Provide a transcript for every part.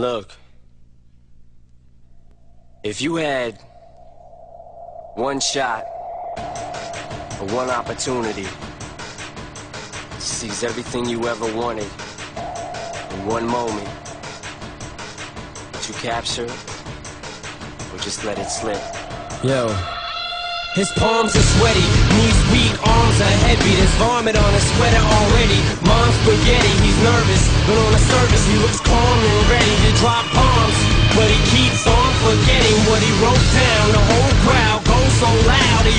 Look, if you had one shot or one opportunity to seize everything you ever wanted in one moment, would you capture it or just let it slip? Yo. His palms are sweaty, knees weak, arms are heavy. There's vomit on his sweater already. Mom's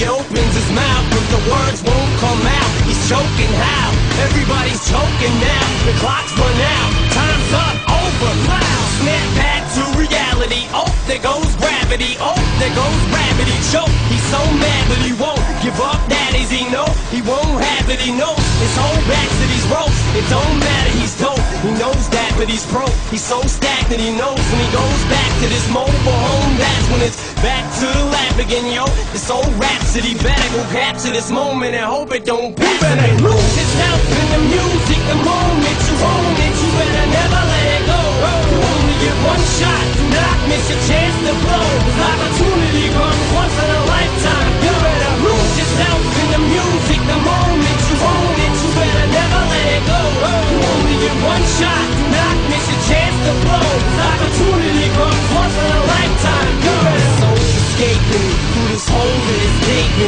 he opens his mouth, but the words won't come out. He's choking how? Everybody's choking now. The clock's run out, time's up, over. Loud. Snap back to reality. Oh, there goes gravity. Oh, there goes gravity. Choke. He's so mad, but he won't give up. That is he know he won't have it. He knows his whole back to these ropes. It don't matter. He's dope. He knows that, but he's broke. He's so stagnant. He knows when he goes back to this mobile home. That's when it's back to the lab again, yo. This old rhapsody better go capture this moment and hope it don't pass. You better lose yourself in the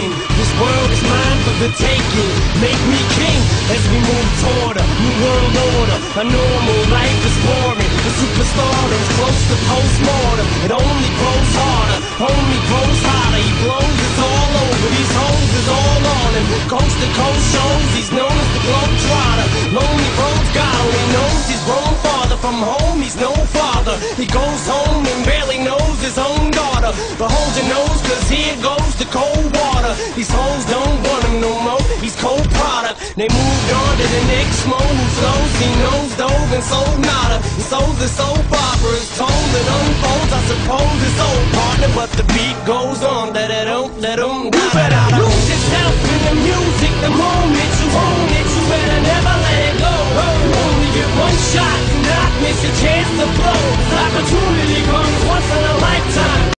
is. This world is mine for the taking. Make me king as we move toward a new world order. A normal life is boring. The superstar is close to post-mortem. It only grows harder. Homie grows hotter. He blows. It's all over. These hoes is all on him. Coast to coast shows. He's known as the globetrotter. Lonely roads God only knows he's grown farther from home. He's no father. He goes home and barely knows his own daughter. But hold your nose, cause here goes the cold these hoes don't want him no more. He's cold product. They moved on to the next mo who flows. He knows dove and sold nada. He sold the soap opera. It's told it unfolds. I suppose his old partner, but the beat goes on. That it don't let him You better. Lose yourself in the music the moment you own it. You better never let it go. Only get one shot.